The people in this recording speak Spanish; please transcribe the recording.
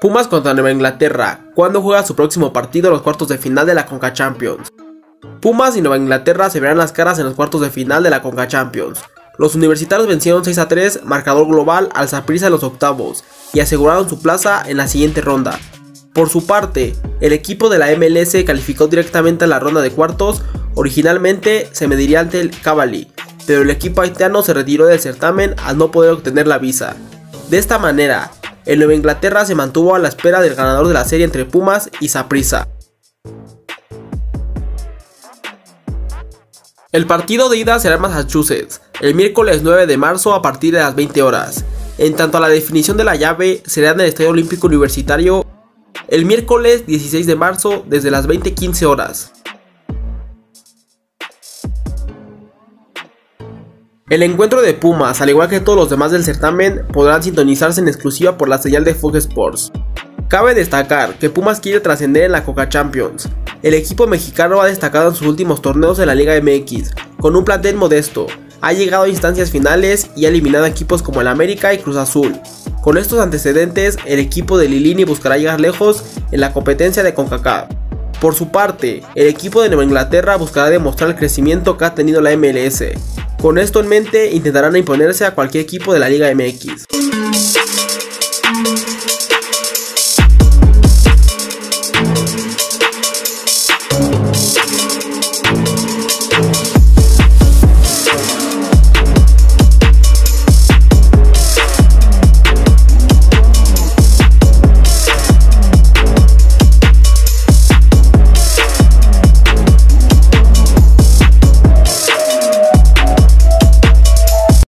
Pumas contra Nueva Inglaterra. ¿Cuándo juega su próximo partido en los cuartos de final de la Conca Champions? Pumas y Nueva Inglaterra se verán las caras en los cuartos de final de la Conca Champions. Los universitarios vencieron 6 a 3, marcador global, al Saprissa en los octavos y aseguraron su plaza en la siguiente ronda. Por su parte, el equipo de la MLS calificó directamente a la ronda de cuartos. Originalmente se mediría ante el Cavalry, pero el equipo haitiano se retiró del certamen al no poder obtener la visa. De esta manera, el Nueva Inglaterra se mantuvo a la espera del ganador de la serie entre Pumas y Saprissa. El partido de ida será en Massachusetts, el miércoles 9 de marzo a partir de las 20 horas. En tanto a la definición de la llave, será en el Estadio Olímpico Universitario el miércoles 16 de marzo desde las 20.15 horas. El encuentro de Pumas, al igual que todos los demás del certamen, podrán sintonizarse en exclusiva por la señal de Fox Sports. Cabe destacar que Pumas quiere trascender en la Coca Champions. El equipo mexicano ha destacado en sus últimos torneos en la Liga MX, con un plantel modesto. Ha llegado a instancias finales y ha eliminado equipos como el América y Cruz Azul. Con estos antecedentes, el equipo de Lilini buscará llegar lejos en la competencia de CONCACAF. Por su parte, el equipo de Nueva Inglaterra buscará demostrar el crecimiento que ha tenido la MLS, con esto en mente intentarán imponerse a cualquier equipo de la Liga MX.